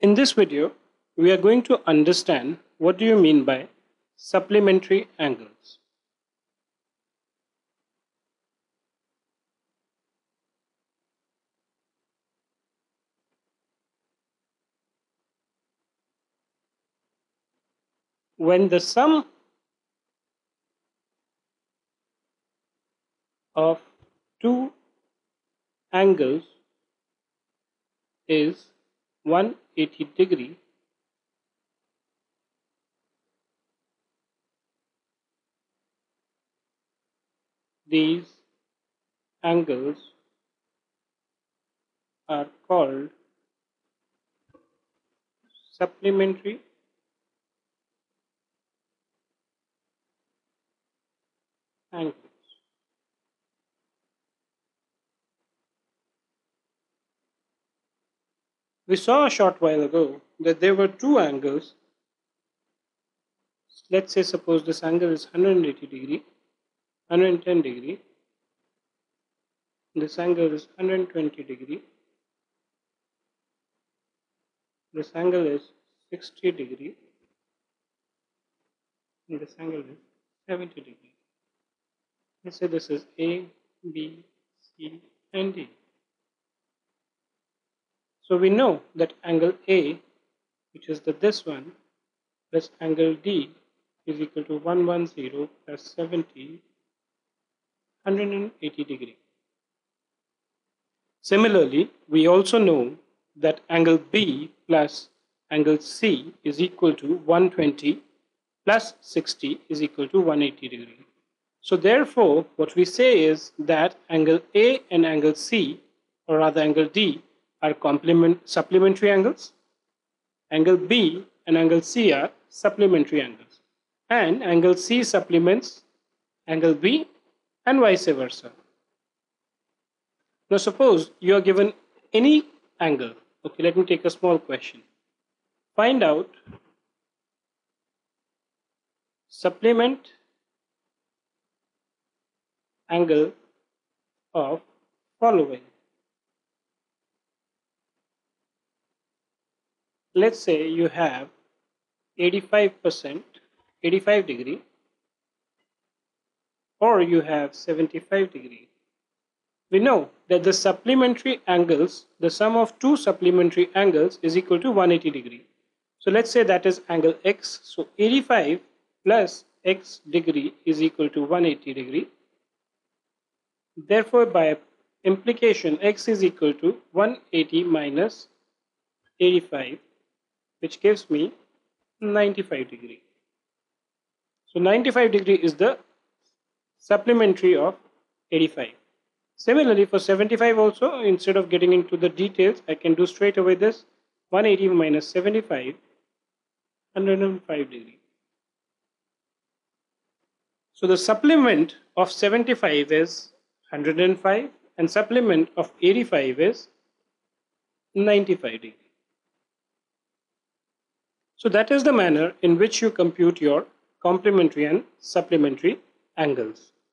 In this video, we are going to understand what do you mean by supplementary angles. When the sum of two angles is 180 degree these angles are called supplementary angles. We saw a short while ago that there were two angles. Let's say suppose this angle is 180 degree, 110 degree. This angle is 120 degree. This angle is 60 degree. And this angle is 70 degree. Let's say this is A, B, C, and D. So we know that angle A, which is the this one, plus angle D is equal to 110 plus 70, 180 degree. Similarly, we also know that angle B plus angle C is equal to 120 plus 60 is equal to 180 degree. So therefore, what we say is that angle A and angle C, or rather angle D, are complement supplementary angles. Angle B and angle C are supplementary angles. And angle C supplements angle B and vice versa. Now suppose you are given any angle. Okay, let me take a small question. Find out supplement angle of following. Let's say you have 85% 85 degree or you have 75 degree. We know that the supplementary angles the sum of two supplementary angles is equal to 180 degree. So let's say that is angle x. So 85 plus x degree is equal to 180 degree. Therefore by implication x is equal to 180 minus 85 which gives me 95 degree. So 95 degree is the supplementary of 85. Similarly for 75 also instead of getting into the details I can do straight away this 180 minus 75 105 degree. So the supplement of 75 is 105 and supplement of 85 is 95 degree. So that is the manner in which you compute your complementary and supplementary angles.